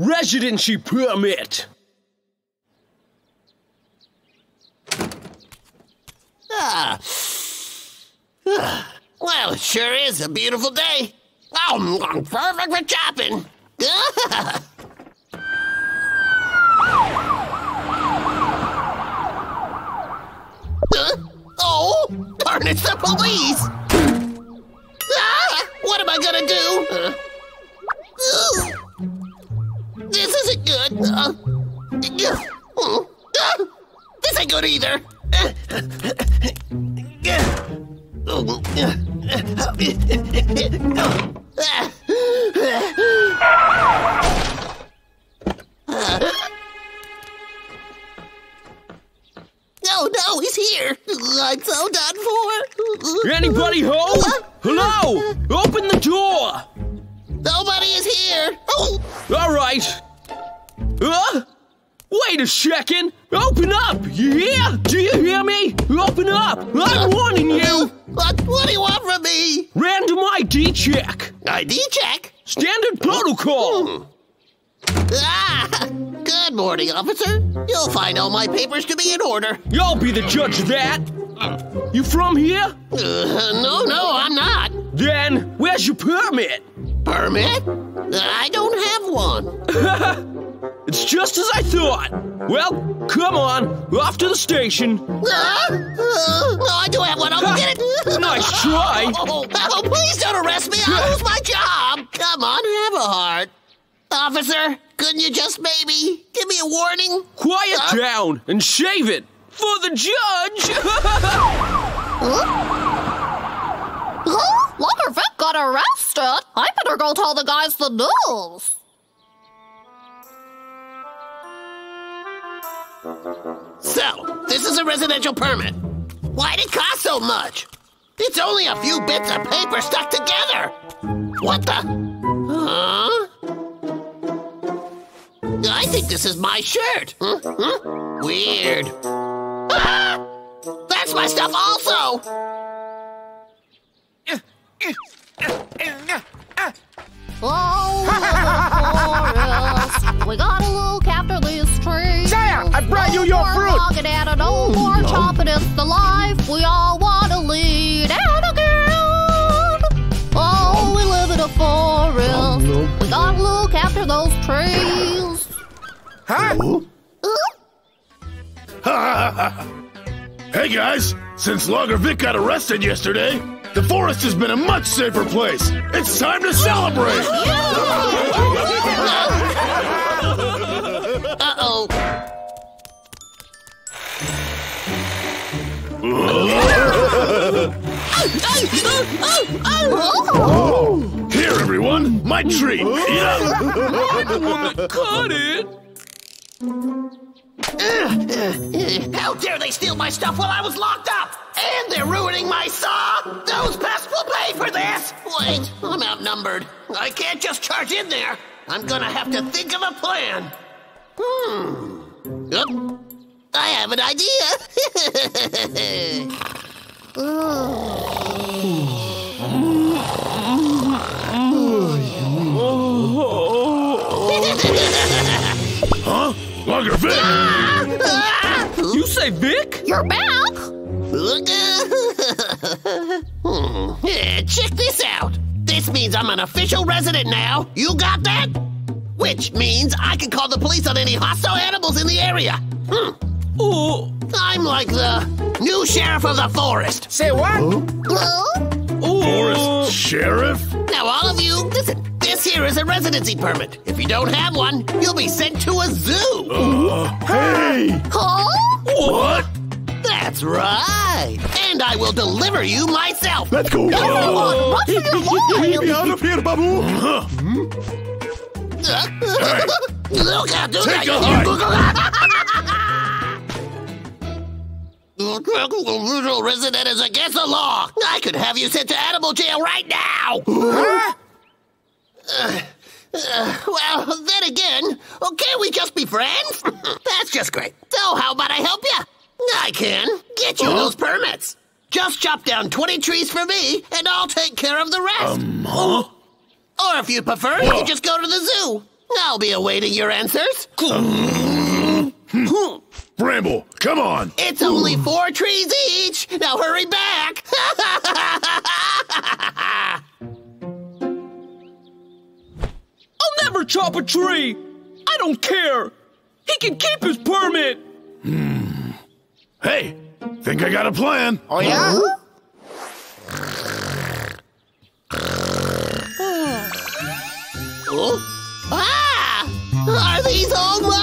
Residency permit. Ah. Well, it sure is a beautiful day. Oh, I'm perfect for chopping. Uh, oh, darn it's the police! Ah, what am I gonna do? Uh. This isn't good. Uh, uh, uh, this ain't good either. No, no, he's here. I'm so done for. Anybody home? Hello? Open the door. Nobody is here. Oh, All right. Huh? Wait a second. Open up. You hear? Do you hear me? Open up. I'm warning you. what, what do you want from me? Random ID check. ID check? Standard protocol. Ah, good morning, officer. You'll find all my papers to be in order. You'll be the judge of that. You from here? Uh, no, no, I'm not. Then where's your permit? Permit? I don't have one. It's just as I thought. Well, come on, off to the station. Uh, no, I do have one. I'll go get it. Nice try. Oh, oh, please don't arrest me. I'll lose my job. Come on, have a heart. Officer, couldn't you just maybe give me a warning? Quiet Huh? down and shave it for the judge. Huh? Logger Vick got arrested. I better go tell the guys the news. So, this is a residential permit. Why'd it cost so much? It's only a few bits of paper stuck together. What the? Huh? I think this is my shirt. Huh? Huh? Weird. Ah! That's my stuff also. Oh, we gotta look after you mm, No your more fruit. logging and no more chopping. It's the life we all wanna lead. And again, oh, we live in a forest. Oh, we gotta look after those trees. Huh? Hey guys, since Logger Vick got arrested yesterday, the forest has been a much safer place. It's time to celebrate! Here, everyone, my treat. Eat up. Cut it. How dare they steal my stuff while I was locked up? And they're ruining my saw! Those pests will pay for this! Wait, I'm outnumbered. I can't just charge in there. I'm gonna have to think of a plan. Hmm. Yep. I have an idea. Huh? Logger Vick! You say Vick? You're back. Hmm, yeah, check this out. This means I'm an official resident now. You got that? Which means I can call the police on any hostile animals in the area. Hmm. Oh, I'm like the new sheriff of the forest. Say what? oh. Forest Sheriff? Now, all of you, listen. This here is a residency permit. If you don't have one, you'll be sent to a zoo. Uh, hey! Huh? What? That's right. And I will deliver you myself. Let's go! Everyone, run for your lives. me out of here, Babu! Huh? Hey. Look out, do Take that, a hike. Rural resident is against the law. I could have you sent to animal jail right now. Huh? Uh, well, then again, can't we just be friends? That's just great. So, how about I help you? I can. Get you those permits. Just chop down 20 trees for me, and I'll take care of the rest. Um, huh? or if you prefer, you can just go to the zoo. I'll be awaiting your answers. Bramble, come on. It's only four trees each. Now hurry back. I'll never chop a tree! I don't care! He can keep his permit! Hmm. Hey, think I got a plan. Oh, yeah? ah! Are these all mine?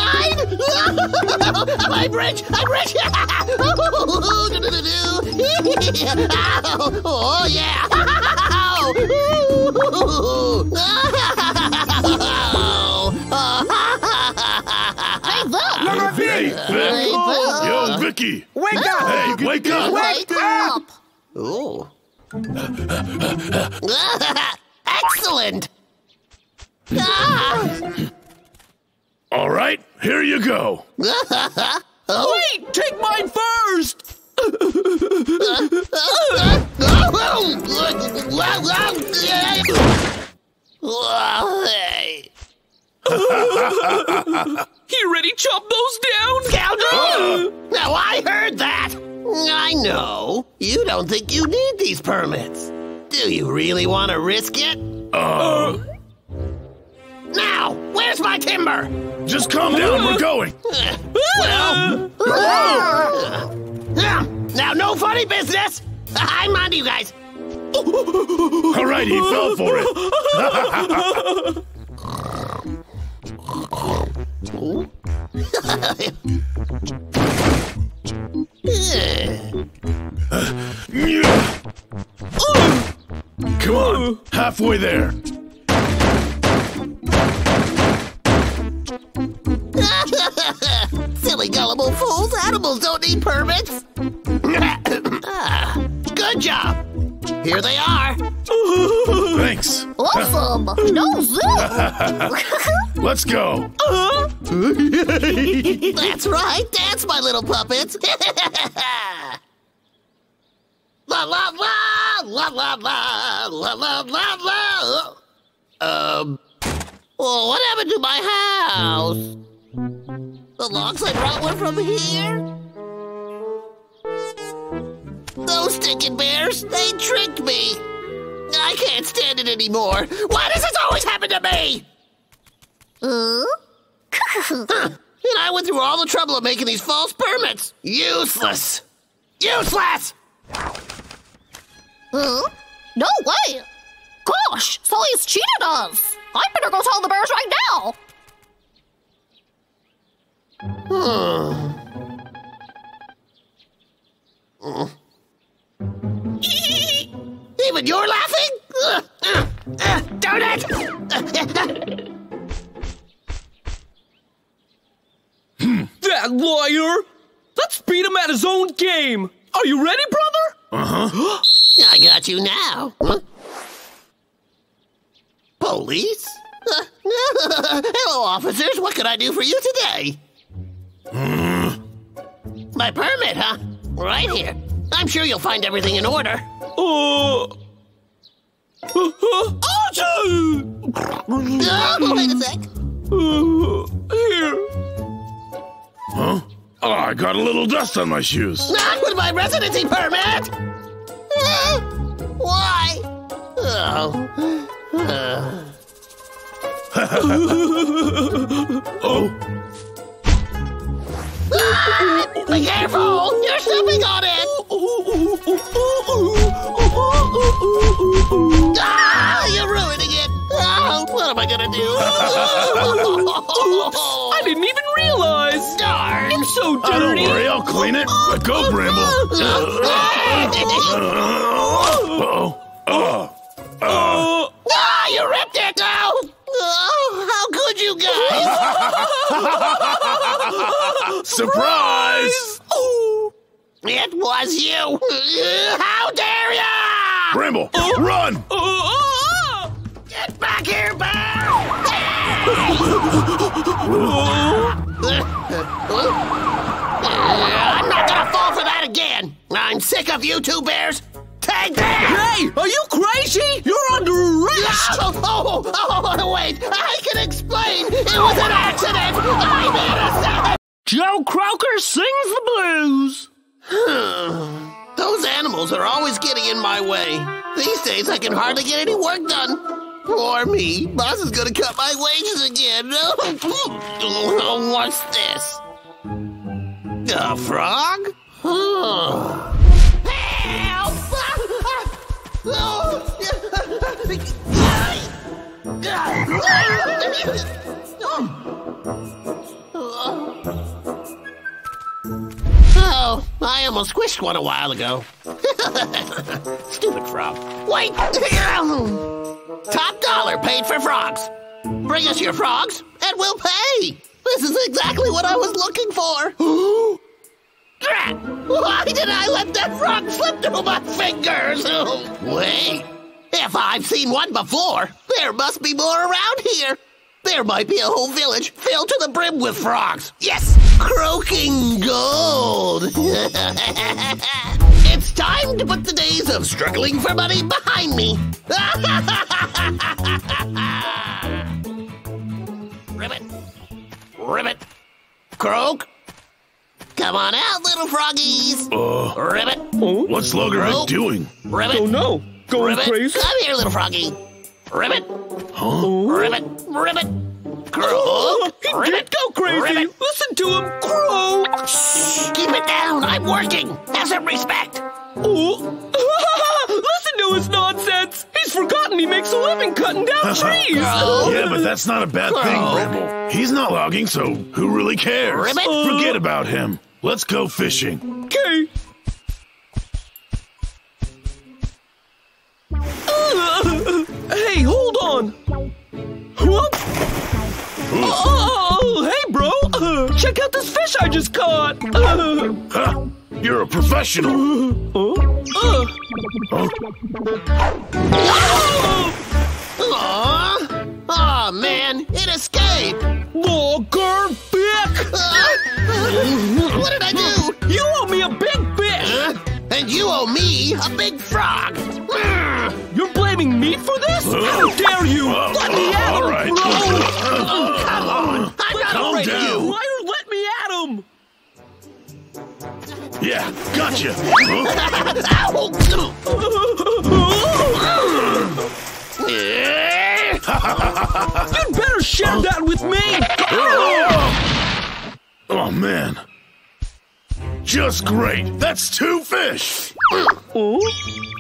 my bridge! My bridge! oh, oh yeah! hey, Vogue! Mama V! Hey, Vogue! Yo, Vicky! Wake up! Hey, wake up! Wake up! Oh. Excellent! Ah. All right, here you go. Wait! Take mine first! Hey, He already chopped those down? Scoundrel! Now I heard that! I know. You don't think you need these permits. Do you really want to risk it? Uh, Now, where's my timber? just calm down. We're going. Well, uh, now no funny business! I'm on to you guys. All right, he fell for it. Come on, halfway there. Silly gullible fools, animals don't need permits. Ah, Good job. Here they are. Thanks. Awesome! No zoo! Let's go. That's right. Dance, my little puppets. la la la la la la la la la la. Um. Well, what happened to my house? The logs I brought were from here. Those stinking bears, they tricked me. I can't stand it anymore. Why does this always happen to me? Uh? And I went through all the trouble of making these false permits. Useless. Useless! Huh? No way! Gosh, Sully's cheated us! I better go tell the bears right now! Even you're laughing? Uh, uh, uh, darn it! That liar! Let's beat him at his own game! Are you ready, brother? Uh huh. I got you now. Huh? Police? Uh, Hello, officers. What can I do for you today? My permit, huh? Right here. I'm sure you'll find everything in order. Uh. Uh, uh, Oh, wait a sec. Uh, here. Huh? Oh, I got a little dust on my shoes. Not with my residency permit! Eh, Why? Oh. Uh, Oh, be careful! You're stepping on it! Ah, you're ruining it! Oh, what am I gonna do? I didn't even realize! Darn! It's so oh, don't worry, I'll clean it. Let go, Bramble. Uh-oh. Uh, Uh, Ah, surprise! oh. It was you! How dare ya! Bramble, run! Uh, uh, Get back here, bear! I'm not gonna fall for that again! I'm sick of you two bears! Take this! Hey, are you crazy? You're under arrest! Oh, oh, oh, wait, I can explain. It was an accident. I'm innocent. Joe Croaker sings the blues. Those animals are always getting in my way. These days I can hardly get any work done. Poor me. Boss is gonna cut my wages again. What's this? A frog? Oh. Oh, I almost squished one a while ago. Stupid frog. Wait! Top dollar paid for frogs. Bring us your frogs, and we'll pay. This is exactly what I was looking for. Why did I let that frog slip through my fingers? Oh, wait. If I've seen one before, there must be more around here. There might be a whole village filled to the brim with frogs. Yes, croaking gold. it's time to put the days of struggling for money behind me. Ribbit. Ribbit. Croak. Come on out, little froggies. Uh, Ribbit. Oh, what's Sluggerhead Oh. doing? Ribbit. Oh no, going Ribbit. crazy. Come here, little froggy. Ribbit. Huh? Ribbit. Ribbit. Oh, he Ribbit. did go crazy. Ribbit. Listen to him croak. Shh, keep it down. I'm working. Have some respect. Oh. Listen to his nonsense. He's forgotten he makes a living cutting down trees. Croak. Yeah, but that's not a bad thing, Oh. Bramble. He's not logging, so who really cares? Ribbit. Forget about him. Let's go fishing. Okay. Uh, hey, hold on. Whoop. Oh, hey, bro. Uh, check out this fish I just caught. Uh, Huh? You're a professional. uh, uh. Huh? Aw. Aw, man. It escaped. Logger Vick. Uh, what did I do? You owe me a big fish. Huh? And you owe me a big frog. Mm. You're blaming me for this? How dare you? Oh, Let me at all him, right. bro. Oh, come on. I'm not Calm afraid of down. you. Why you let me at him? Yeah, gotcha. Huh? You'd better share that with me. Oh, oh, man. Just great. That's two fish.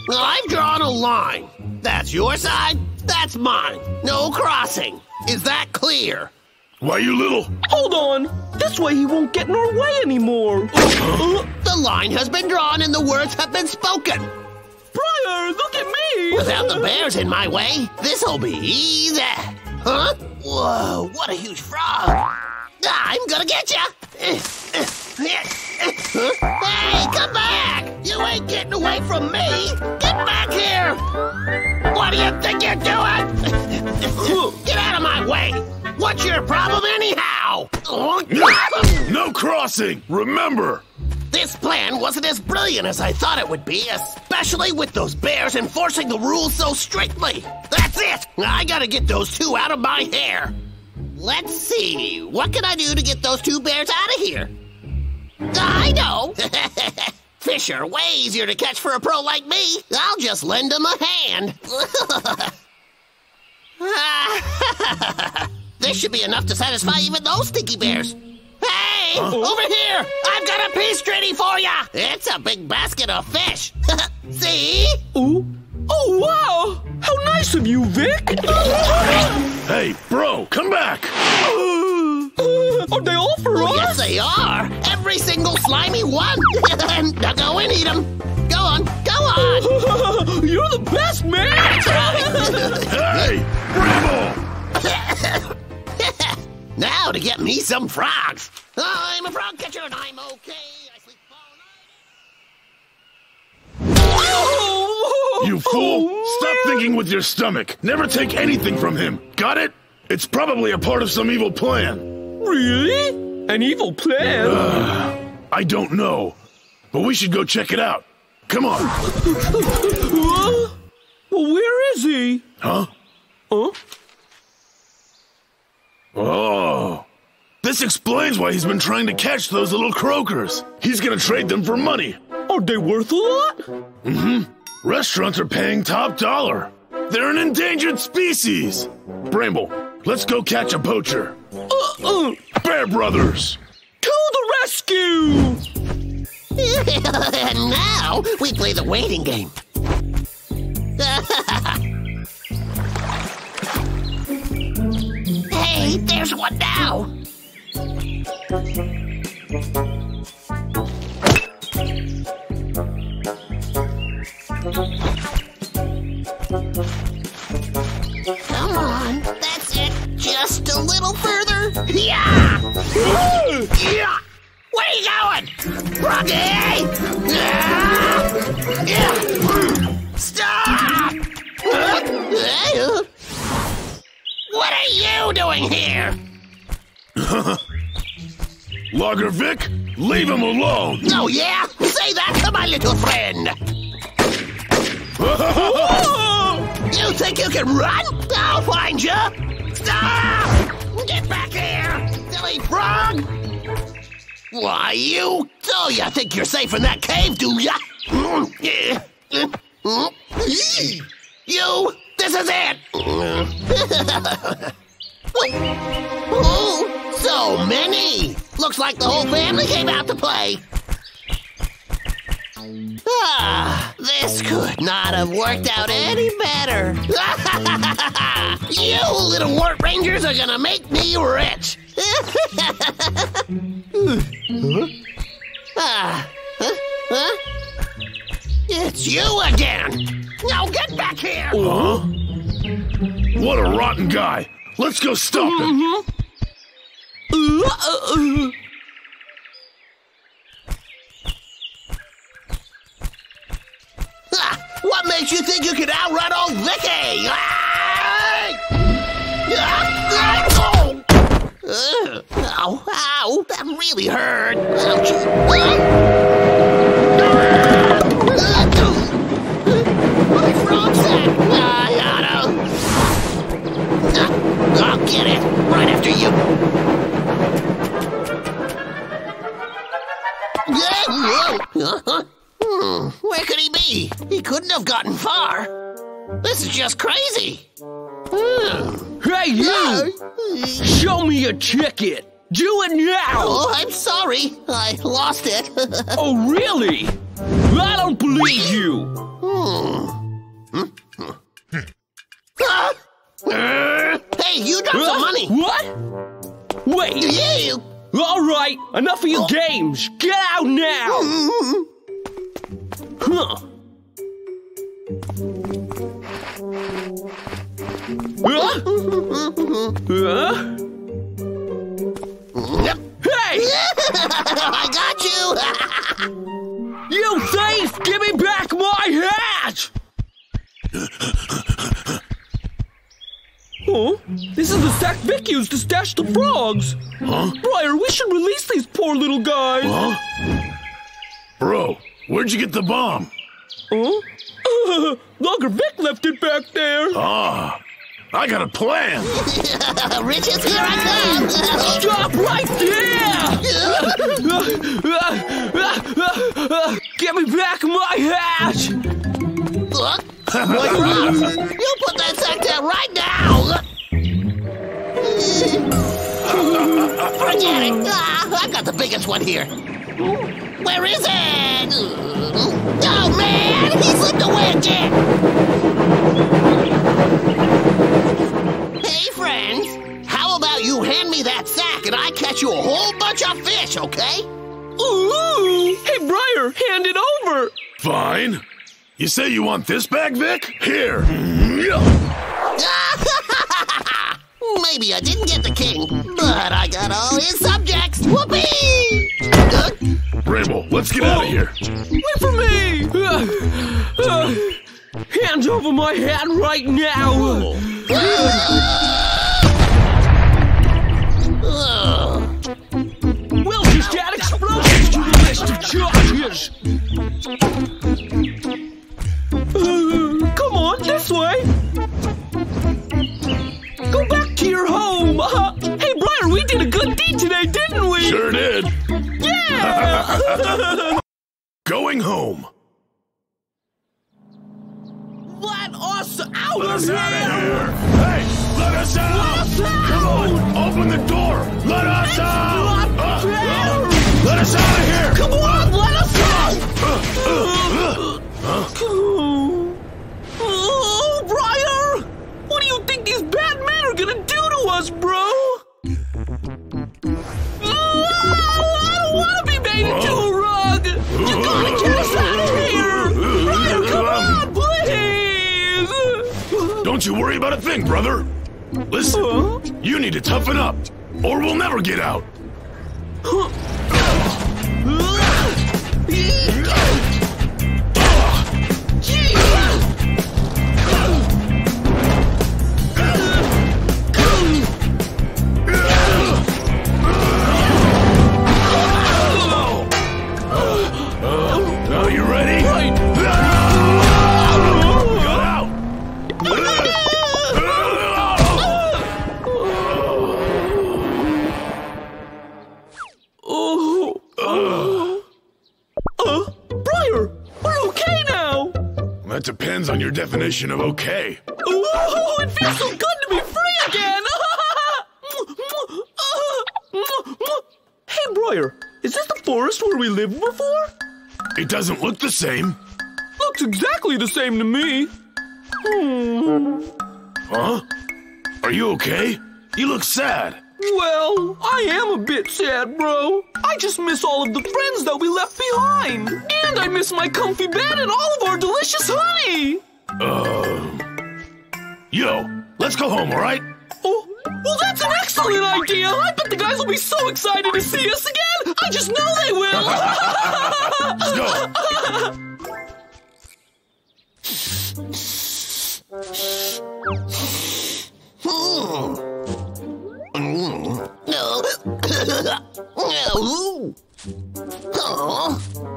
I've drawn a line. That's your side, that's mine. No crossing. Is that clear? Why, you little... Hold on. This way he won't get in our way anymore. The line has been drawn and the words have been spoken. Briar, look at me. Without the bears in my way, this'll be easy. Huh? Whoa, what a huge frog. Ah, I'm gonna get ya. Hey, come back! You ain't getting away from me! Get back here! What do you think you're doing? Get out of my way! What's your problem anyhow? No crossing. Remember. This plan wasn't as brilliant as I thought it would be, especially with those bears enforcing the rules so strictly. That's it! I gotta get those two out of my hair. Let's see, what can I do to get those two bears out of here? I know! Fish are way easier to catch for a pro like me. I'll just lend them a hand. this should be enough to satisfy even those stinky bears. Hey, over here! I've got a peace treaty for ya! It's a big basket of fish. See? Ooh. Oh, wow. How nice of you, Vick. Hey, bro, come back. Are they all for oh, us? Yes, they are. Every single slimy one. now go and eat them. Go on, go on. You're the best, man. Hey, Bramble. Now to get me some frogs. I'm a frog catcher and I'm okay. I sleep all night. Oh, You fool! oh, Stop man. thinking with your stomach. Never take anything from him. Got it? It's probably a part of some evil plan. Really? An evil plan? I don't know, but we should go check it out. Come on. Huh? Well, where is he? Huh? Huh? Oh. This explains why he's been trying to catch those little croakers. He's gonna trade them for money. Are they worth a lot? Mm-hmm. Restaurants are paying top dollar. They're an endangered species. Bramble, let's go catch a poacher. Uh, Bear Brothers. to the rescue! and now we play the waiting game. hey, there's one now. Come on, that's it. Just a little further. Yeah! Yeah! Where are you going? Rocky! Ah! Yeah! Stop! What are you doing here? Logger Vick, leave him alone. Oh, yeah? Say that to my little friend. You think you can run? I'll find you. Stop! Get back here, silly frog! Why, you? Oh, you think you're safe in that cave, do ya? You! This is it! Oh, so many! Looks like the whole family came out to play. Ah, this could not have worked out any better. you little wart rangers are gonna make me rich. ah, huh? Huh? It's you again. Now get back here. Huh? What a rotten guy. Let's go stop him. Uh, uh, uh. Ah, what makes you think you can outrun old Vicky? Ah! Ah! Oh! Ow, ow, that really hurt. Ouch. Right after you. Uh-huh. Hmm, where could he be? He couldn't have gotten far. This is just crazy. Hmm. Hey, you! Show me your ticket! Do it now! Oh, I'm sorry. I lost it. Oh, really? I don't believe you! Hmm. Hmm? Hmm. Ah! Hey, you dropped some money. What? Wait! You. All right, enough of your oh. games. Get out now. Mm-hmm. Huh? Huh? Huh? Hey! I got you. You thief! Give me back my hat! Oh, this is the sack Vick used to stash the frogs. Huh? Briar, we should release these poor little guys. Huh? Bro, where'd you get the bomb? Huh? Uh, Logger Vick left it back there. Ah, I got a plan. Riches, here I come. Stop right there! Get me back my hat! Look. you put that sack down right now. Forget it. Ah, I got the biggest one here. Where is it? Oh man, he slipped away again. Hey friends, how about you hand me that sack and I catch you a whole bunch of fish, okay? Ooh! Hey, Briar, hand it over! Fine. You say you want this bag, Vick? Here. Maybe I didn't get the king, but I got all his subjects. Whoopee! Uh, Bramble, let's get out of here. Wait for me! Uh, uh, hand over my hat right now! ugh. We'll just add explosives to the list of charges! Come on, this way. Go back to your home. Uh, hey, Briar, we did a good deed today, didn't we? Sure did. Yeah. Going home. Let us out, let us out of here! Hey, let us out! Let us out! Come on, open the door! Let us it's out! Uh, uh, let us out of here! Come on, let us uh, uh, out! Uh, uh uh, Oh, Briar! What do you think these bad men are gonna do to us, bro? I don't wanna be made into a rug! You gotta get us out of here! Briar, come on, please! Don't you worry about a thing, brother. Listen, Huh? you need to toughen up, or we'll never get out. Are definition of okay. Oh, it feels so good to be free again. hey, Briar, is this the forest where we lived before? It doesn't look the same. Looks exactly the same to me. Hmm. Huh? Are you okay? You look sad. Well, I am a bit sad, bro. I just miss all of the friends that we left behind. And I miss my comfy bed and all of our delicious honey. Um. Yo, let's go home, all right? Oh, well, that's an excellent idea. I bet the guys will be so excited to see us again. I just know they will. Let's go. No. Oh.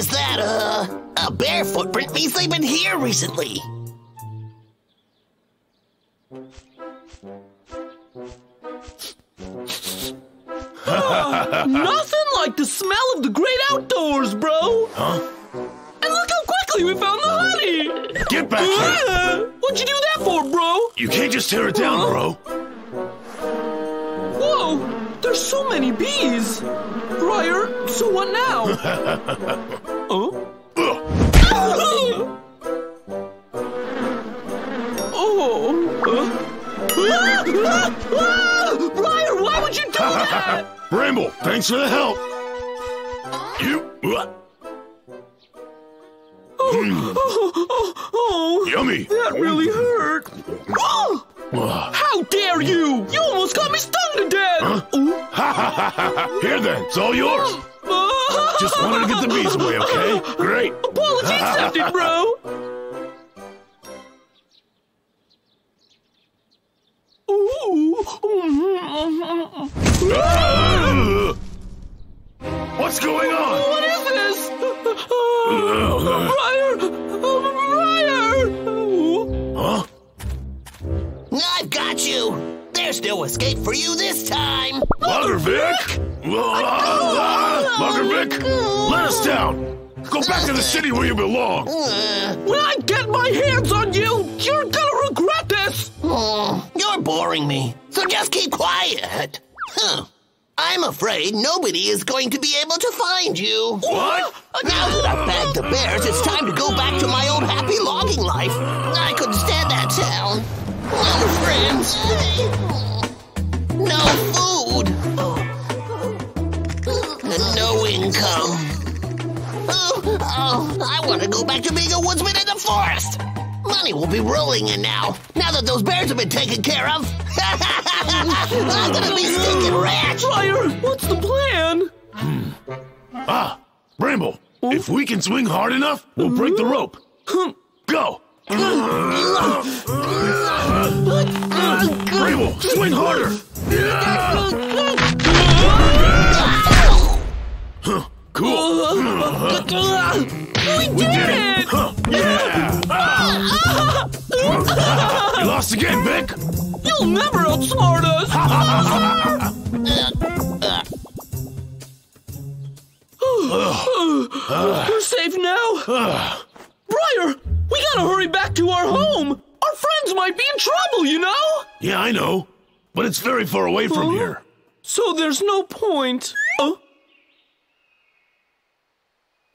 Is that a a bear footprint means they've been here recently? Nothing like the smell of the great outdoors, bro. Huh? And look how quickly we found the honey. Get back here. What'd you do that for, bro? You can't just tear it down, bro. Whoa, there's so many bees. Briar, so what now? Ah, ah! Briar, why would you do that? Bramble, thanks for the help. You. uh, Oh, oh, oh, oh. Yummy. that really hurt. Oh, how dare you? You almost got me stung to death. Ooh. Here then, it's all yours. Just wanted to get the bees away, okay? Great. Apology accepted, bro. What's going on? What is this? Oh, Briar! Oh, Briar! Huh? I've got you. There's no escape for you this time. Logger Vick? Lagervik? Let us down. Go back to the city where you belong. When I get my hands on you, you're gonna regret this! oh, you're boring me. So just keep quiet. Huh. I'm afraid nobody is going to be able to find you. What? Now that I've bagged the bears, it's time to go back to my old happy logging life. I couldn't stand that town. No friends. No food. And no income. Oh, oh, I want to go back to being a woodsman in the forest. Money will be rolling in now. Now that those bears have been taken care of. I'm gonna be stinking rich. Briar, what's the plan? Hmm. Ah, Bramble, hmm? if we can swing hard enough, we'll break the hmm? rope. Go. Bramble, swing harder. Cool. we did, it! Yeah! You lost again, Vick! You'll never outsmart us! uh, we're safe now! Uh. Briar, we gotta hurry back to our home! Our friends might be in trouble, you know? Yeah, I know. But it's very far away from huh? here. So there's no point. Uh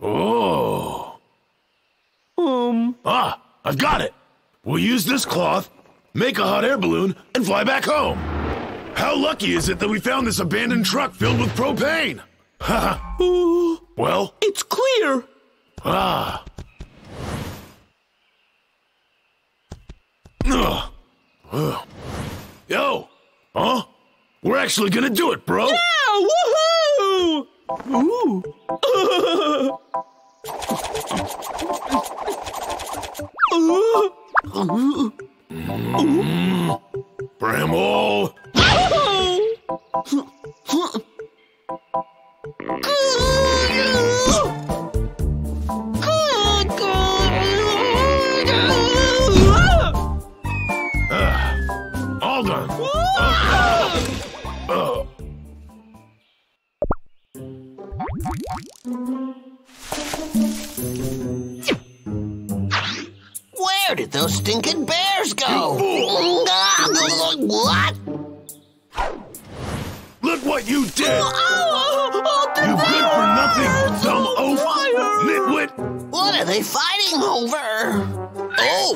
Oh. um, Ah, I've got it. We'll use this cloth, make a hot air balloon, and fly back home. How lucky is it that we found this abandoned truck filled with propane? Haha. well, it's clear. ah. Ugh. Ugh. Yo, huh? We're actually gonna do it, bro. Yeah, woohoo! Ooh. Bramble. Where did those stinking bears go? What? Look what you did! Oh, oh, oh You good for nothing, dumb oaf! Nitwit! What are they fighting over? Oh!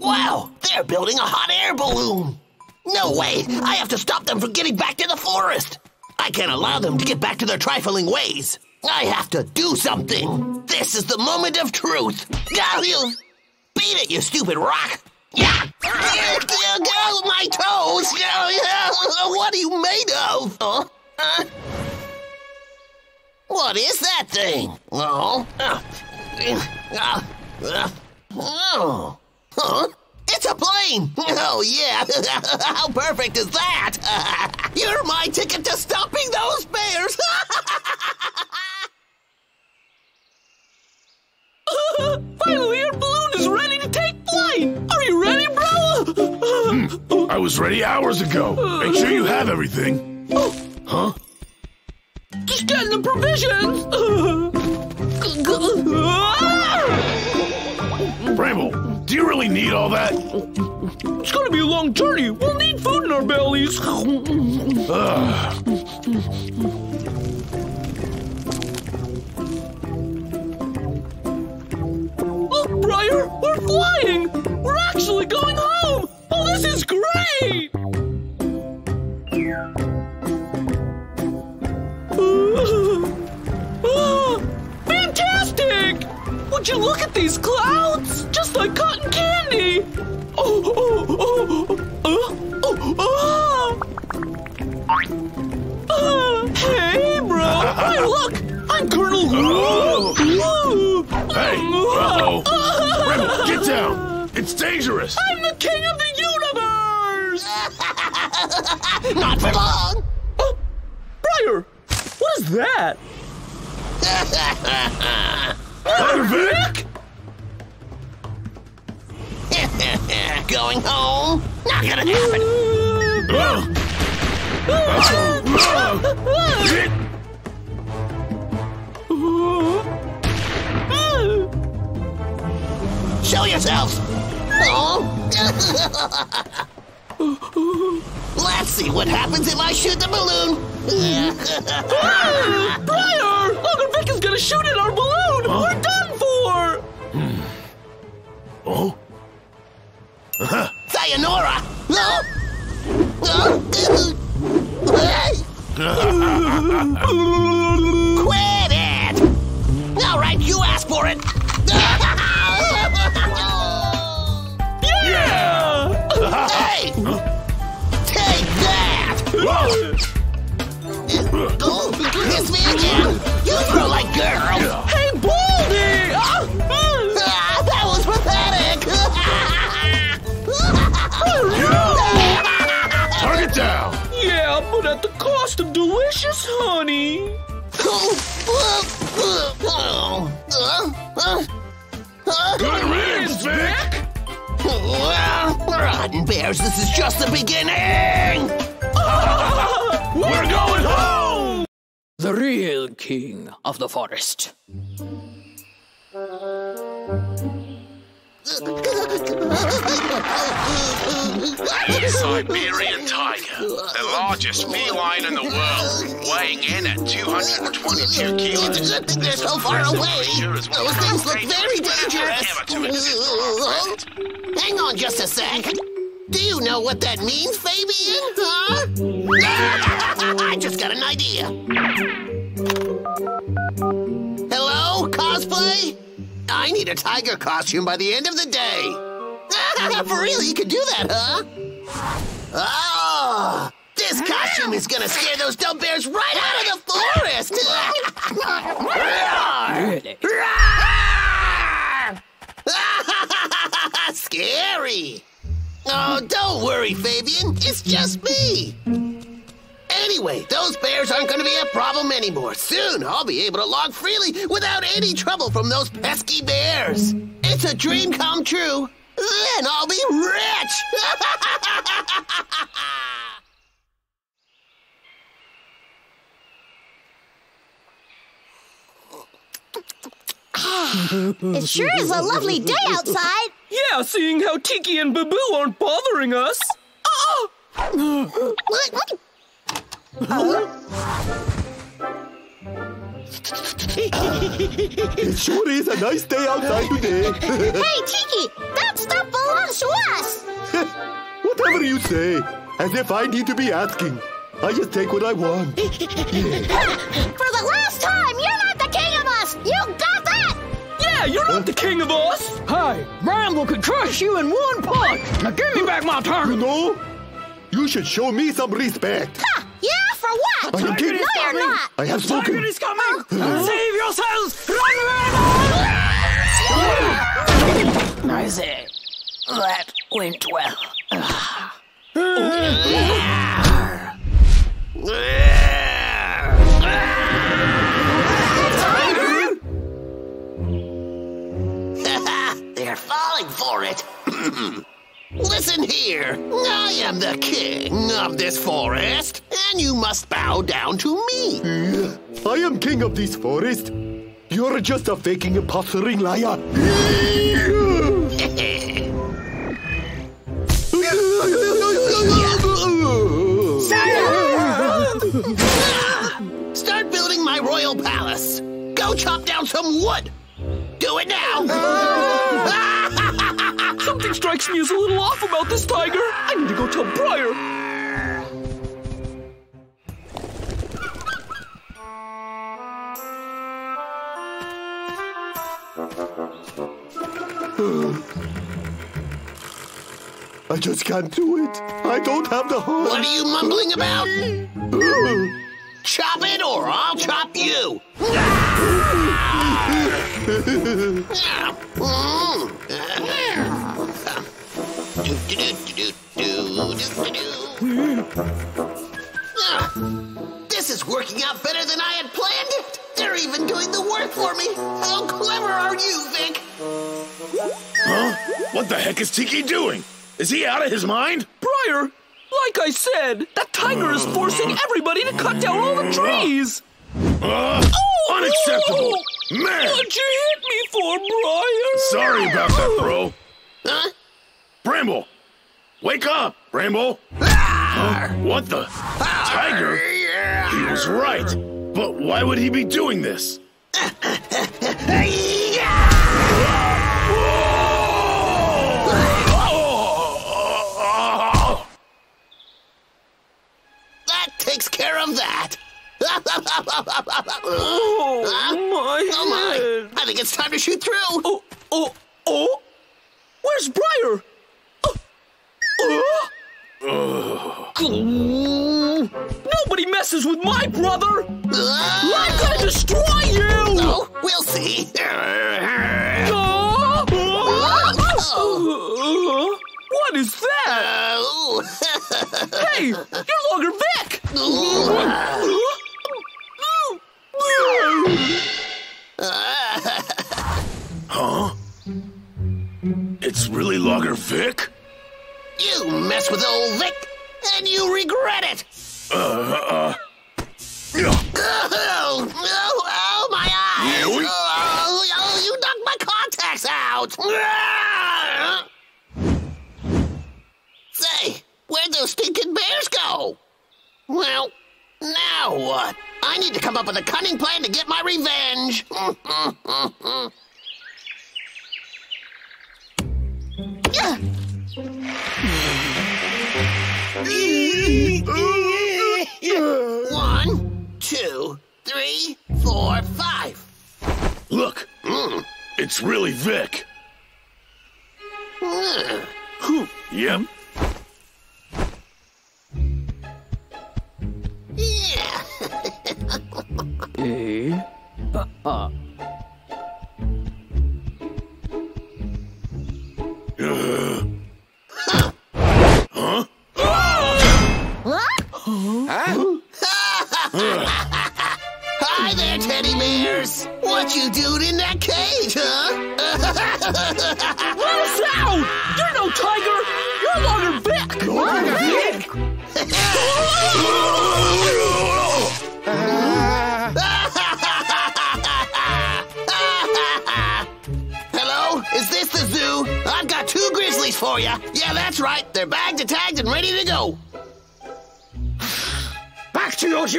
Wow, they're building a hot air balloon! No way! I have to stop them from getting back to the forest! I can't allow them to get back to their trifling ways! I have to do something! This is the moment of truth! Beat it, you stupid rock! Yeah! Go, my toes! What are you made of? Huh? Huh? What is that thing? Oh. Uh, oh. Huh? It's a plane! Oh, yeah! How perfect is that? You're my ticket to stopping those bears! Finally, our balloon is ready to take flight. Are you ready, bro? hmm. I was ready hours ago. Make sure you have everything. Huh? Just getting the provisions. Bramble, do you really need all that? It's gonna be a long journey. We'll need food in our bellies. Ugh. Look, Briar, we're flying. We're actually going home. Oh, this is great. Ah, fantastic! Would you look at these clouds? Just like cotton candy. Oh, oh, oh, oh, oh, ah. Ah, hey, bro. Hey, look. I'm Colonel. Oh. Woo. Hey, uh-oh. Bramble, get down. It's dangerous. I'm the king of the universe! Not for long! Briar, what is that? Later, Going home? Not gonna happen! Ugh. Ugh. Hit. Show yourselves! Oh. Let's see what happens if I shoot the balloon! Briar! Look, Vick is gonna shoot at our balloon! We're done for! Hmm. Oh? Sayonara! Oh. Oh. Hey, Quit it! All right, you asked for it! Yeah! hey! Take that! Whoa. Oh, kiss me again! You throw like girls! Hey, Baldy! Ah! That was pathetic! Target down. Yeah, but at the cost of delicious honey. Good riddance, Vick. Well, rotten bears, this is just the beginning! The real king of the forest. the Siberian tiger, the largest feline in the world, weighing in at 222 kilos. It's a good thing they're so far away. Those things look very Ever to exist on our dangerous. Hang on just a sec. Do you know what that means, Fabian? Huh? I just got an idea. Hello, cosplay? I need a tiger costume by the end of the day. For real, you could do that, huh? Oh, this costume is gonna scare those dumb bears right out of the forest. Scary. Oh, don't worry, Fabian. It's just me. Anyway, those bears aren't going to be a problem anymore. Soon I'll be able to log freely without any trouble from those pesky bears. It's a dream come true. Then I'll be rich. It sure is a lovely day outside. Yeah, seeing how Tiki and Babu aren't bothering us. Ah! It sure is a nice day outside today. Hey, Tiki, that stuff belongs to us. Whatever you say. As if I need to be asking. I just take what I want. For the last time, you're not the king of us. You got that? Yeah, you're not the king of us. Hey, Bramble could crush you in one punch. Now give me back my You know, you should show me some respect. Ha! Yeah, for what? I am king. No, you're not. I have spoken. coming. Oh. Uh-huh. Save yourselves. Run, I say, that went well. Uh-huh. Uh-huh. Listen here. I am the king of this forest, and you must bow down to me. I am king of this forest. You're just a faking impostering liar. Start building my royal palace. Go chop down some wood. Do it now. Something strikes me as a little off about this tiger. I need to go tell Briar. I just can't do it. I don't have the heart. what are you mumbling about? Chop it or I'll chop you. Mm. This is working out better than I had planned it. They're even doing the work for me. How clever are you, Vick? Huh? What the heck is Tiki doing? Is he out of his mind? Briar, like I said, that tiger is forcing everybody to cut down all the trees. Uh, unacceptable! Man! What'd you hit me for, Briar? Sorry about that, bro. Huh? Bramble! Wake up, Bramble! Huh? What the? Tiger? He was right. But why would he be doing this? That takes care of that. Oh, Huh? my Oh my! I think it's time to shoot through. Oh, oh, oh! Where's Briar? Nobody messes with my brother! I'm gonna destroy you! Oh, we'll see. What is that? Oh. Hey, you're Logger Vick! Huh? It's really Logger Vick? You mess with old Vick, and you regret it. Uh, Oh, oh, oh, my eyes! Oh, oh, you knocked my contacts out! Say, where'd those stinking bears go? Well, now what? I need to come up with a cunning plan to get my revenge. Yeah. One, two, three, four, five. Look, mm, it's really Vick. Hmm. Yep. Yeah. Hi eh? uh, uh.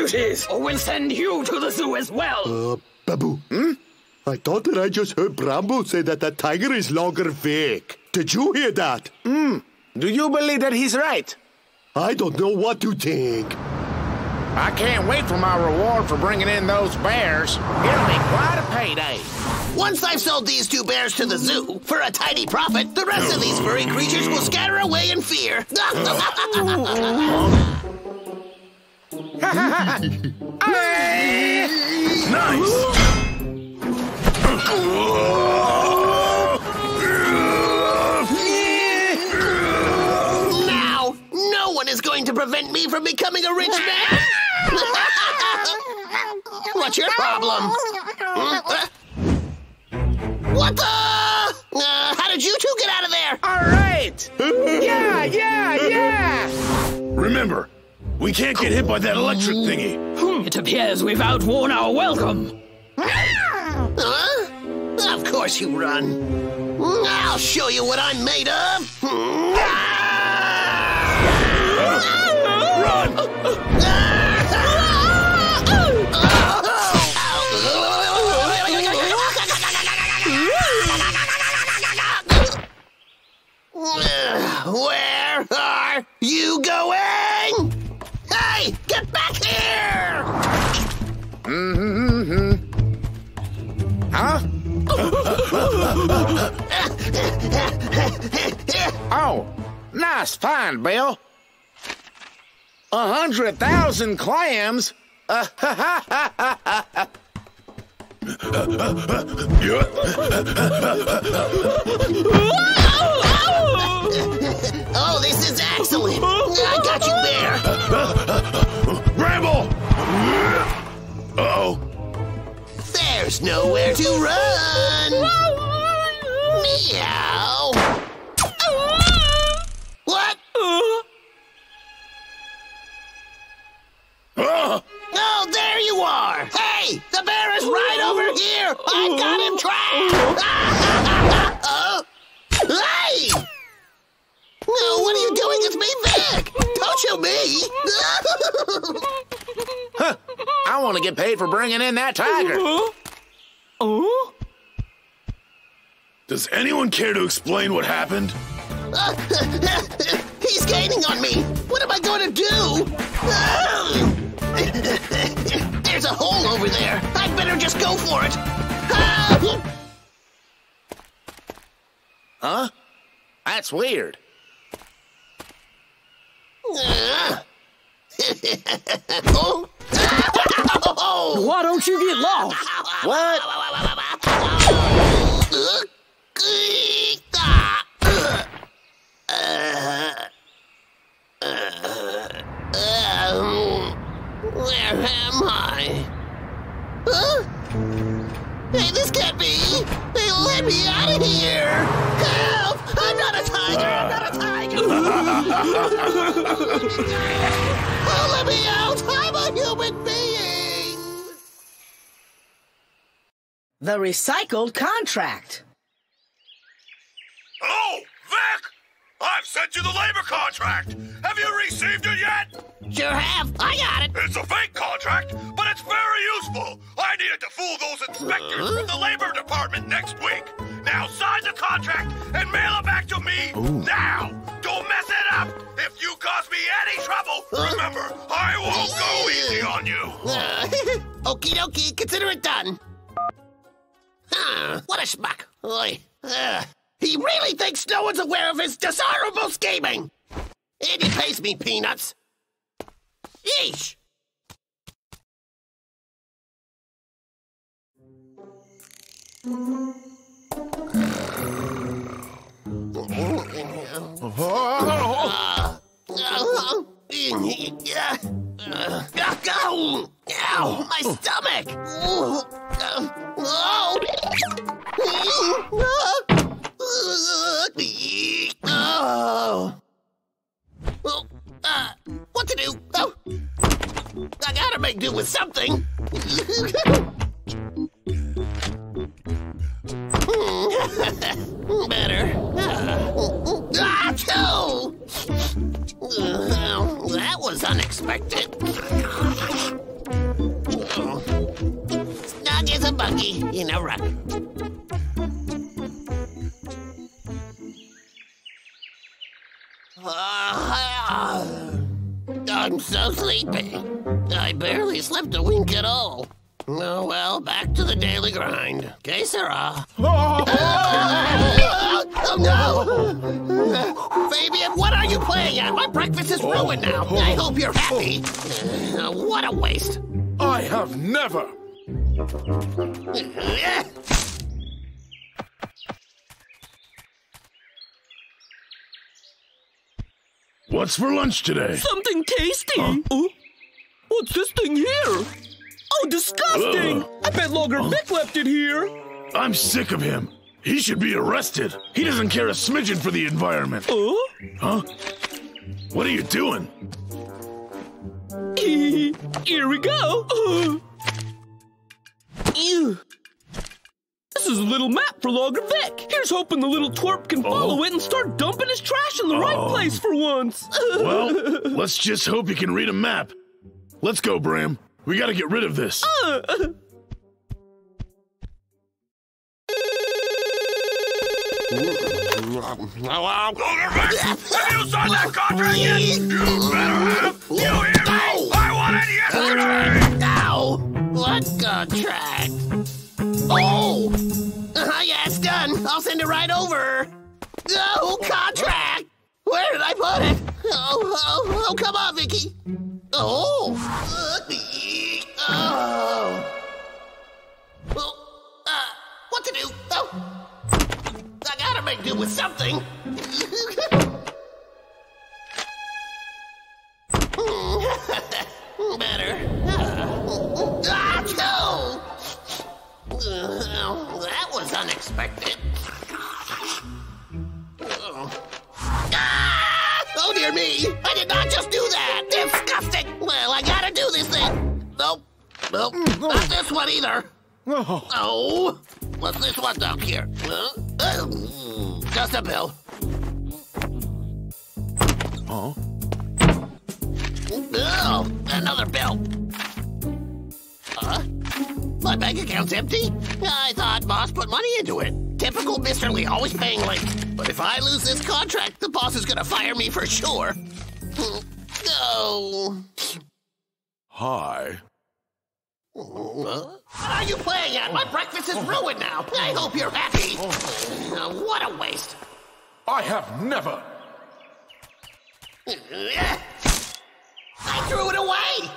To duties, or we'll send you to the zoo as well! Uh, Babu. Hmm? I thought that I just heard Bramble say that the tiger is longer fake. Did you hear that? Do you believe that he's right? I don't know what to think. I can't wait for my reward for bringing in those bears. It'll be quite a payday. Once I've sold these two bears to the zoo for a tiny profit, the rest of these furry creatures will scatter away in fear. Nice. now, no one is going to prevent me from becoming a rich man. What's your problem? What the? Uh, how did you two get out of there? All right. Yeah, yeah, yeah. Remember, we can't get hit by that electric thingy. Hmm. It appears we've outworn our welcome. Huh? Of course you run. I'll show you what I'm made of. Run! Where are you going? Oh, nice find, Bill. A hundred thousand clams? Uh, Oh, this is excellent! I got you there! Bramble! Uh-oh. There's nowhere to run! Meow! What? Ah! Oh, there you are! Hey, the bear is right over here! I got him trapped! Uh, hey! No, what are you doing? It's me, Vick! Don't shoot me! huh. I want to get paid for bringing in that tiger. Oh? Does anyone care to explain what happened? He's gaining on me! What am I going to do? There's a hole over there. I'd better just go for it. Huh? That's weird. Why don't you get lost? What? Where am I? Huh? Hey, this can't be! Hey, let me out of here! Oh, let me out! I'm a human being! The recycled contract. Hello, Vick! I've sent you the labor contract! Have you received it yet? Sure have. I got it. It's a fake contract, but it's very useful. I needed to fool those inspectors from the labor department next week. Now sign the contract and mail it back to me now. Don't mess it up. If you cause me any trouble, remember, I won't go easy on you. Uh, okie dokie, consider it done. Huh, what a schmuck. Oy. Uh, he really thinks no one's aware of his dishonorable scheming. And he pays me peanuts. Yeesh. Ow! My stomach! Oh, uh, what to do? Oh! I gotta make do with something. Better. Two! Uh, that was unexpected. Snug as a buggy in a. Ah, I'm so sleepy. I barely slept a wink at all. Oh well, back to the daily grind. Que sera? oh no! Fabian, what are you playing at? My breakfast is ruined now. I hope you're happy. Uh, what a waste. I have never. What's for lunch today? Something tasty. Oh, what's this thing here? Oh, disgusting! Ugh. I bet Logger Vick left it here. I'm sick of him. He should be arrested. He doesn't care a smidgen for the environment. Oh? Huh? What are you doing? Here we go. Ew. This is a little map for Logger Vick. Here's hoping the little twerp can follow oh. it and start dumping his trash in the right Oh. place for once. Well, let's just hope he can read a map. Let's go, Bram. We gotta get rid of this. Hello? Have you signed that contract yet? You better have. You hear me? I want it yesterday. Ow! What contract? Oh! Uh, yeah, it's done. I'll send it right over. Oh, contract! Where did I put it? Oh, oh, oh, come on, Vicky. Oh! Oh! Do with something. Better. Ah! Uh, that was unexpected. Oh. Ah! Oh, dear me! I did not just do that! Disgusting! Well, I gotta do this then. Nope. Nope. Not this one either. Oh. What's this one down here? Huh? Just a bill. Huh? Oh, another bill. Huh? My bank account's empty? I thought boss put money into it. Typical Mr. Lee, always paying late. But if I lose this contract, the boss is gonna fire me for sure. Oh. Hi. What are you playing at? My breakfast is ruined now. I hope you're happy. Uh, what a waste. I have never. I threw it away.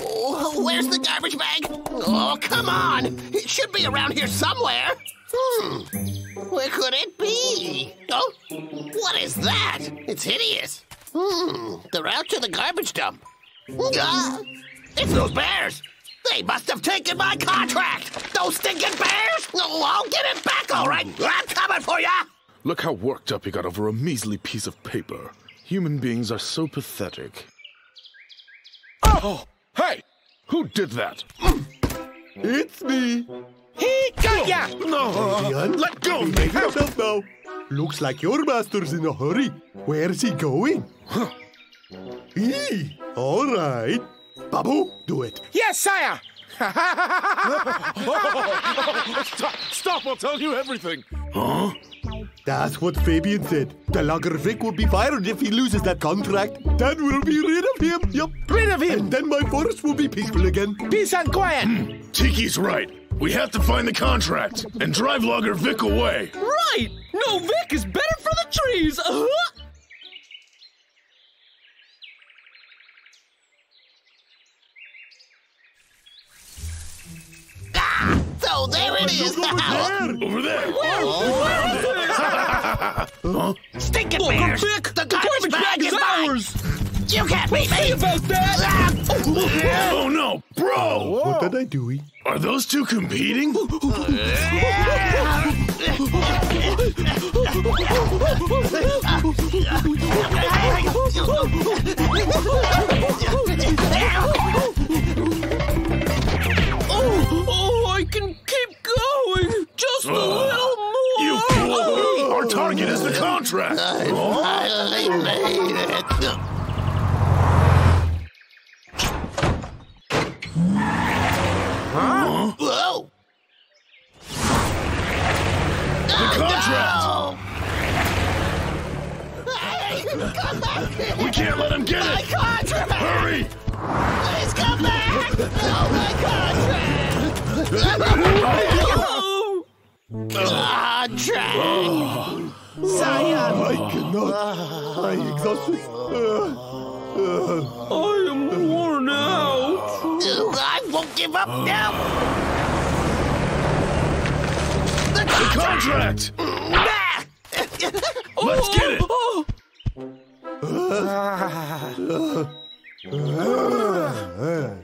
Oh, where's the garbage bag? Oh, come on. It should be around here somewhere. Hmm. Where could it be? Oh, what is that? It's hideous. Hmm. The route to the garbage dump. Ah, it's those bears. They must have taken my contract. Those stinking bears. Oh, I'll get it back, all right. I'm coming for ya. Look how worked up he got over a measly piece of paper. Human beings are so pathetic. Oh! Hey! Who did that? It's me. He got ya! No! let go! Behave yourself now. Looks like your master's in a hurry. Where's he going? Eee, all right. Babu, do it. Yes, sire! stop! Stop! I'll tell you everything! Huh? That's what Fabian said. The Logger Vick will be fired if he loses that contract. Then we'll be rid of him. Yep. Rid of him? And then my forest will be peaceful again. Peace and quiet! Tiki's right. We have to find the contract and drive Logger Vick away. Right! No Vick is better for the trees! Uh-huh. So oh, there it is. Look over there. Over there. Oh. huh? Stinking Look, bears. Vick, The the garbage garbage bag bag is is mine. ours! You can't beat me. Say about that! Ah. Oh no, bro! What did I do? Are those two competing? Oh, oh, I can keep going! Just a ah, little more! You fool! Our target is the contract. I made it. Whoa! The oh, contract. Oh, come back! We can't let him get it. My it. contract! Hurry! Please come back! Oh, my contract! Oh, Contract! I cannot. I'm exhausted. Uh, uh, I am worn out! I won't give up now! The The contract. Let's get it. Oh,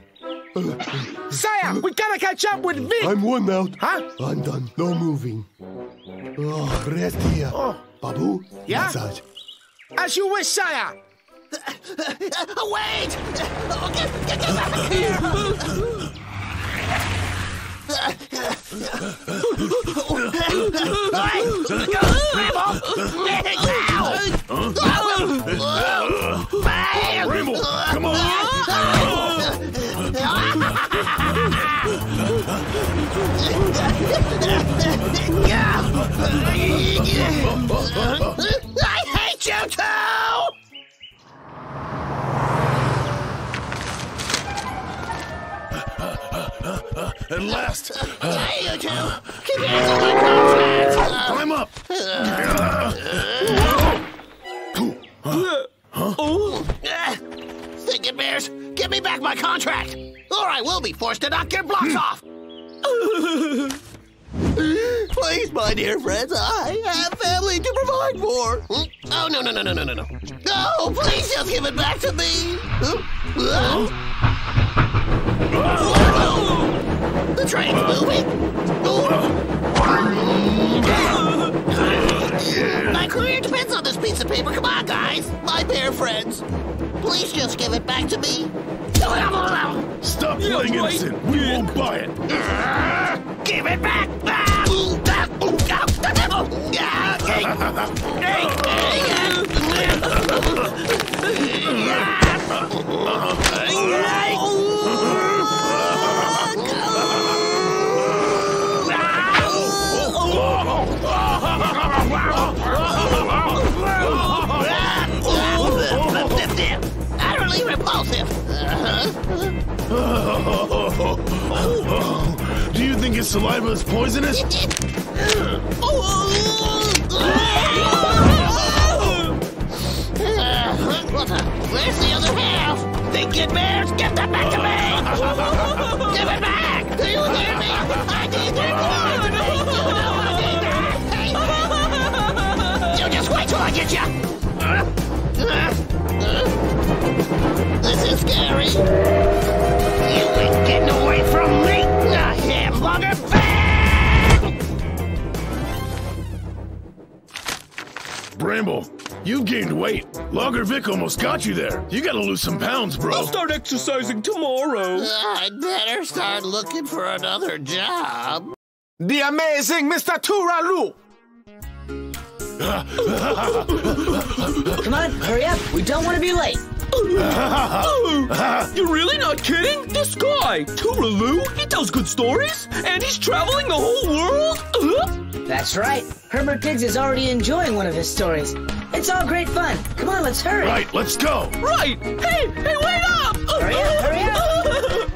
Sire, we gotta catch up with Vick! I'm worn out. Huh? I'm done. No moving. Oh, rest here. Oh. Babu, Yeah? massage. As you wish, sire! Wait! Oh, get, get, get back here! Rainbow, come on. I hate you too! At last. Hey, you two! Keep your hands on my contract! Climb up. Uh, Thinking bears, give me back my contract! Or I will be forced to knock your blocks off! Please, my dear friends, I have family to provide for. Oh, no, no, no, no, no, no, no. No, please just give it back to me. The train's moving. My career depends on this piece of paper. Come on, guys. My bear friends. Please just give it back to me. Stop playing right. innocent. We won't buy it. Give it back! Utterly Do you think his saliva is poisonous? Where's the other half? Thinking bears, give that back to me! give it back! Do you hear me? I need that I need that! You just wait till I get you! This is scary. You ain't getting away from me! I am longer! Bramble, You've gained weight. Logger Vick almost got you there. You gotta lose some pounds, bro. I'll start exercising tomorrow. I'd better start looking for another job. The amazing Mr. Tooraloo! Come on, hurry up. We don't want to be late. You're really not kidding? This guy, Tooraloo, he tells good stories, and he's traveling the whole world? Uh? That's right. Herbert Diggs is already enjoying one of his stories. It's all great fun. Come on, let's hurry. Right, let's go. Right! Hey, hey, wait up! Hurry up, hurry up.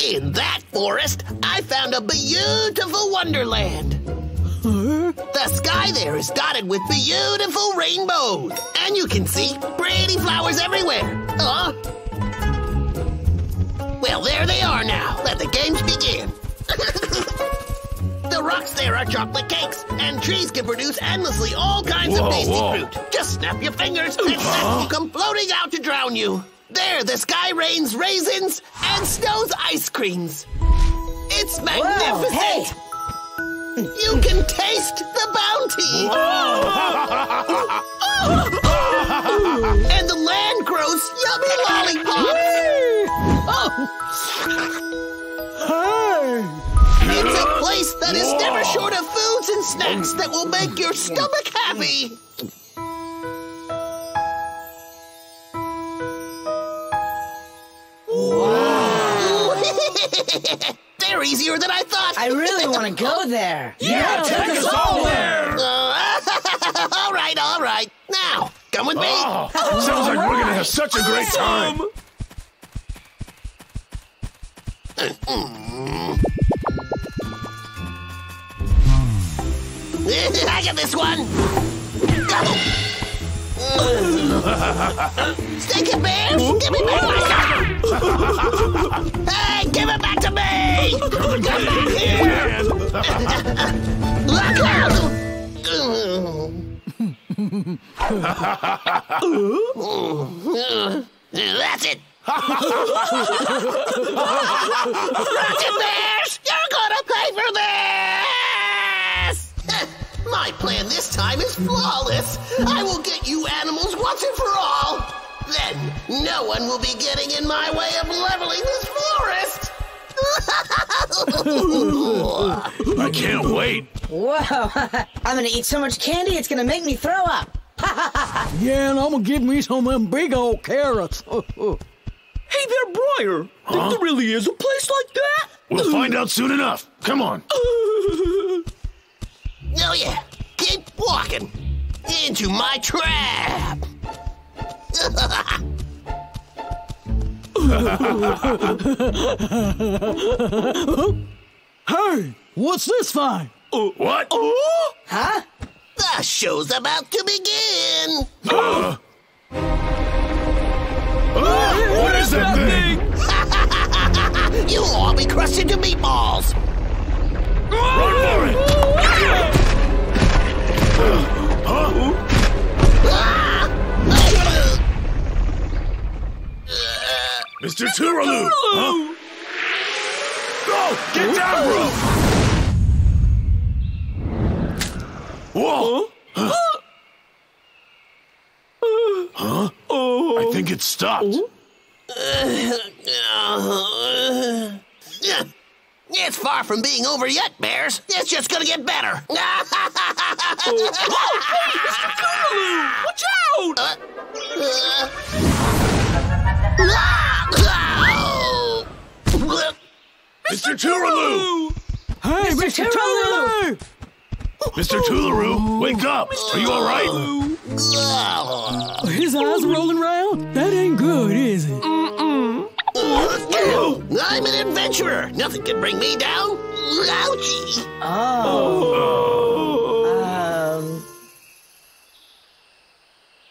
In that forest, I found a beautiful wonderland. The sky there is dotted with beautiful rainbows, and you can see pretty flowers everywhere. Huh? Well, there they are now. Let the games begin. the rocks there are chocolate cakes, and trees can produce endlessly all kinds Whoa, of tasty whoa. fruit. Just snap your fingers, and that will come floating out to drown you. There, the sky rains raisins and snows ice creams. It's magnificent. Whoa, hey. You can taste the bounty. and the land grows yummy lollipops. It's a place that is never short of foods and snacks that will make your stomach happy. They're easier than I thought. I really want to go there. Yeah, take us all there. Uh, all right, all right. Now, come with me. Oh, sounds like we're gonna have such a great time. I got this one. Go. Stick it, bears! Give me back hey, give it back to me! Come back here! Look out! That's it! Rocket Bears! You're gonna pay for this! My plan this time is flawless. I will get you animals once and for all. Then no one will be getting in my way of leveling this forest. I can't wait. Whoa. I'm going to eat so much candy, it's going to make me throw up. Yeah, and I'm gonna give me some of them big old carrots. Hey there, Briar. Think there really is a place like that? We'll find out soon enough. Come on. oh yeah, keep walking into my trap. hey, what's this thing? What? Huh? The show's about to begin. Uh, uh, what is that thing? You'll all be crushed into meatballs. Run for it. Mr. Tooraloo. Huh? Go! Get down, bro! Whoa! Huh? I think it stopped. It's far from being over yet, Bears. It's just gonna get better. Watch out! Uh, Mr. Tooraloo! Hey, Mr. Tooraloo! Mr. Tooraloo, wake up! Are you all right? His eyes are rolling round? That ain't good, is it? I'm an adventurer. Nothing can bring me down. Ouchie. Oh. Um.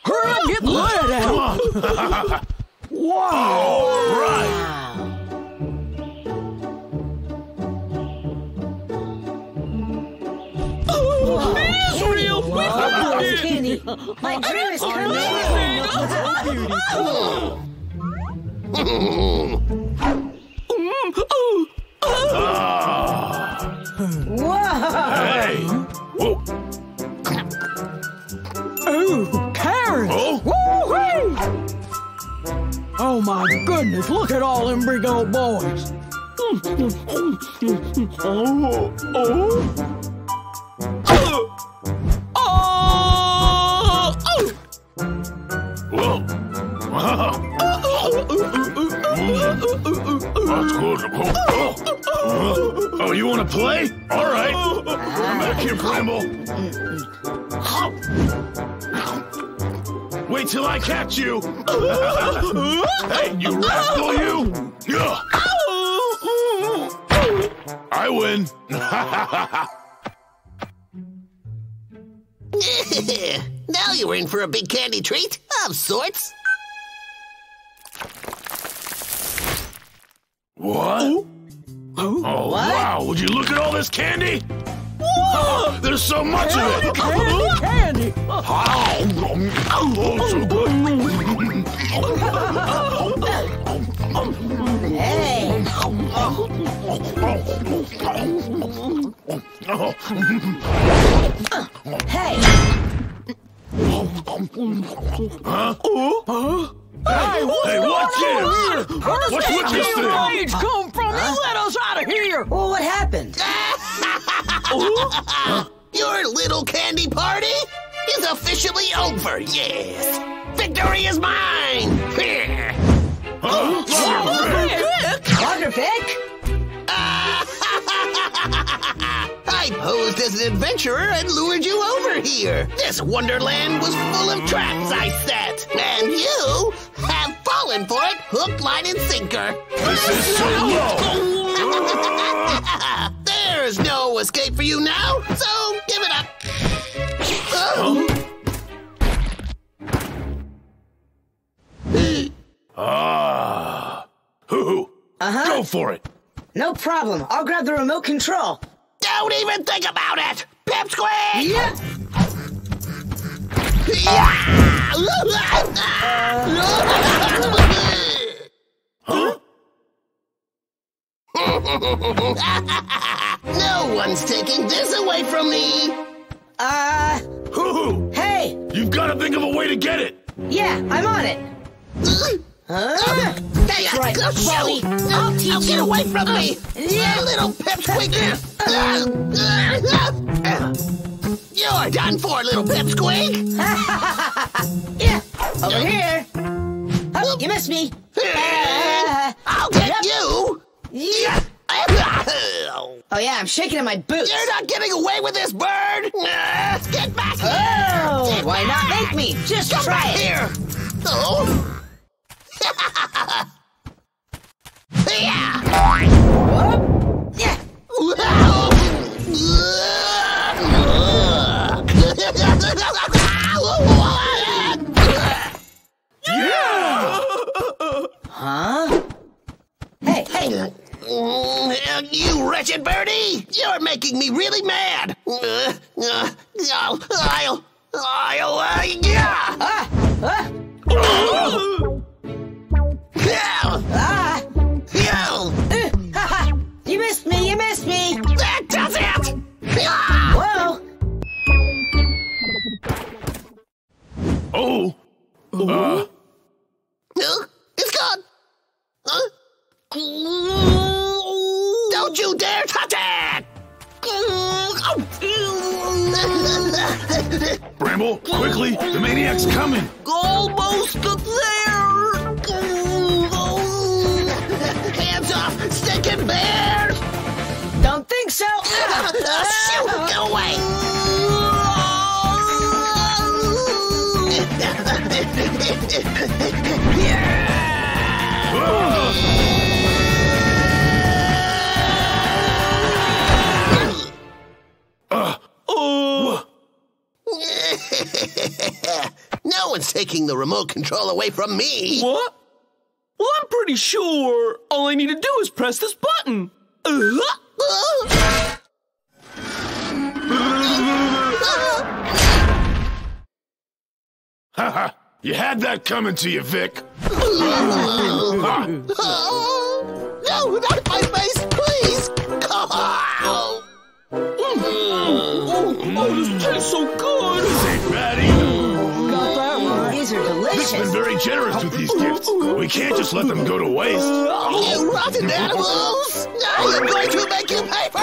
Hurry up, get Come out! on! Wow! All right! Wow. Israel! We did it! Kenny, my dream is coming true. Whoa! Oh, hey! Oh. Oh my goodness, look at all them big old boys! oh, oh. oh, oh. Oh, oh. oh you want to play? All right. Come back here, Bramble. Wait till I catch you. hey, you rascal, you. I win. now you're in for a big candy treat of sorts. What? Oh, wow. Would you look at all this candy? Oh, there's so much of it. Candy, candy. Oh, so good. Hey. Hey. Huh? Hey, hey, what's this? What's with this thing? Rage come from? You let us out of here. Well, what happened? Your little candy party is officially over, yes. Victory is mine! Here. Huh? Logger Vick? I posed as an adventurer and lured you over here. This wonderland was full of traps I set, and you have fallen for it hook, line, and sinker. This is so low. There's no escape for you now, so give it up. Oh. Ah. Hoo-hoo. Uh-huh. Go for it. No problem. I'll grab the remote control. Don't even think about it! Pipsqueak! Yeah. Huh? no one's taking this away from me! Uh, Hoo-hoo. hey. You've got to think of a way to get it. Yeah, I'm on it. Huh? That's right. I'll teach you. Get away from me! Yeah. You little pipsqueak! You're done for, little pipsqueak! Yeah. Over here. Oh, you missed me. Uh, I'll get Yep. you! yeah. Oh, yeah, I'm shaking in my boots. You're not getting away with this, bird! Uh, Get back here! Oh, Get why not make me? Just Come try back it. here! Oh! I'll, I'll, I'll, uh, yeah! Ah, ah, away from me. What? Well, I'm pretty sure all I need to do is press this button. Uh-huh. Haha. you had that coming to you, Vick. Oh, no, not my face, please! Oh. Oh, oh, this tastes so good. Ain't bad been very generous with these gifts. We can't just let them go to waste. You rotten animals! I am going to make you pay for